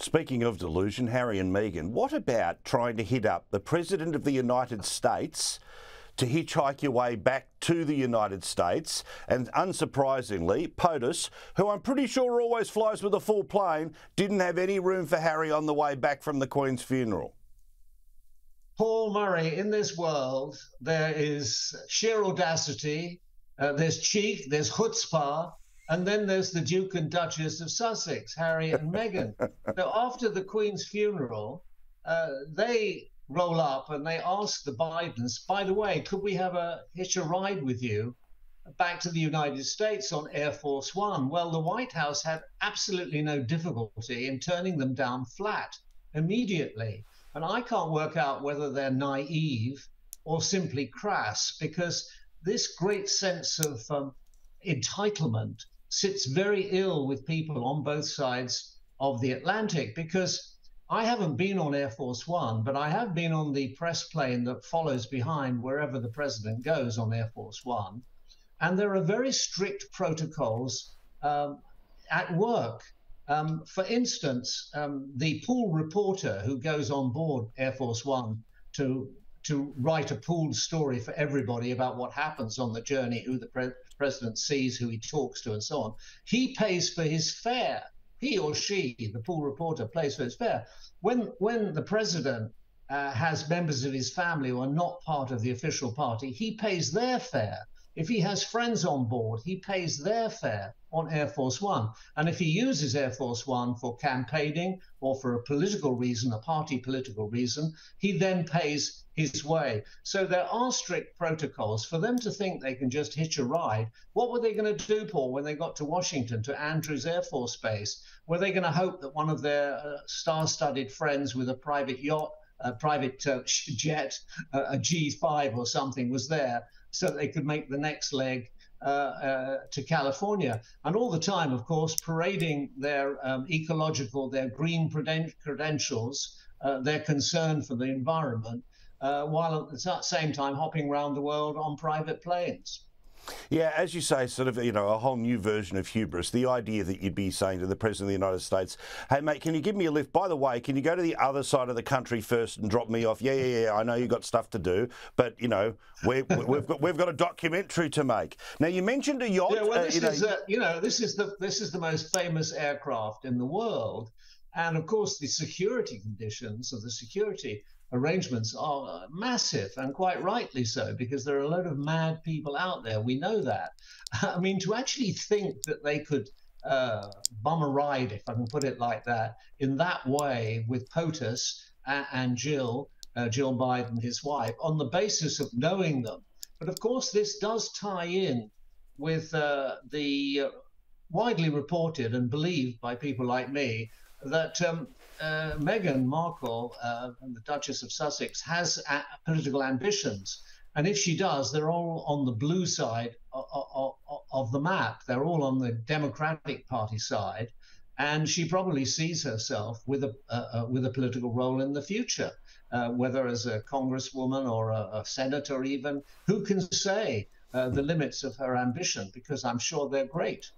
Speaking of delusion, Harry and Meghan, what about trying to hit up the President of the United States to hitchhike your way back to the United States? And unsurprisingly, POTUS, who I'm pretty sure always flies with a full plane, didn't have any room for Harry on the way back from the Queen's funeral. Paul Murray, in this world, there is sheer audacity, uh, there's cheek, there's chutzpah, and then there's the Duke and Duchess of Sussex, Harry and Meghan. so after the Queen's funeral, uh, they roll up and they ask the Bidens, by the way, could we have a hitch a ride with you back to the United States on Air Force One? Well, the White House had absolutely no difficulty in turning them down flat immediately. And I can't work out whether they're naive or simply crass because this great sense of um, entitlement sits very ill with people on both sides of the Atlantic because I haven't been on Air Force One, but I have been on the press plane that follows behind wherever the president goes on Air Force One. And there are very strict protocols um, at work. Um, for instance, um, the pool reporter who goes on board Air Force One to to write a pooled story for everybody about what happens on the journey, who the pre- president sees, who he talks to, and so on. He pays for his fare. He or she, the pool reporter, pays for his fare. When when the president uh, has members of his family who are not part of the official party, he pays their fare. If he has friends on board, he pays their fare on Air Force One. And if he uses Air Force One for campaigning or for a political reason, a party political reason, he then pays his way. So there are strict protocols. For them to think they can just hitch a ride, what were they going to do, Paul, when they got to Washington, to Andrews Air Force Base? Were they going to hope that one of their uh, star studded friends with a private yacht, a private uh, jet, uh, a G5 or something was there? So they could make the next leg uh, uh, to California. And all the time, of course, parading their um, ecological, their green credentials, uh, their concern for the environment, uh, while at the same time hopping around the world on private planes. Yeah, as you say, sort of, you know, a whole new version of hubris. The idea that you'd be saying to the President of the United States, hey, mate, can you give me a lift? By the way, can you go to the other side of the country first and drop me off? Yeah, yeah, yeah, I know you've got stuff to do, but, you know, we have got, we've got a documentary to make. Now, you mentioned a yacht. Yeah, well, this uh, you is, know, uh, you know, this is, the, this is the most famous aircraft in the world. And of course, the security conditions of the security arrangements are massive and quite rightly so because there are a lot of mad people out there. We know that. I mean, to actually think that they could uh, bum a ride, if I can put it like that, in that way with POTUS and, and Jill, uh, Jill Biden, his wife, on the basis of knowing them. But of course, this does tie in with uh, the uh, widely reported and believed by people like me that um, uh, Meghan Markle, uh, the Duchess of Sussex, has a- political ambitions. And if she does, they're all on the blue side of, of, of, the map. They're all on the Democratic Party side. And she probably sees herself with a, uh, with a political role in the future, uh, whether as a congresswoman or a, a senator, even. Who can say uh, the limits of her ambition? Because I'm sure they're great.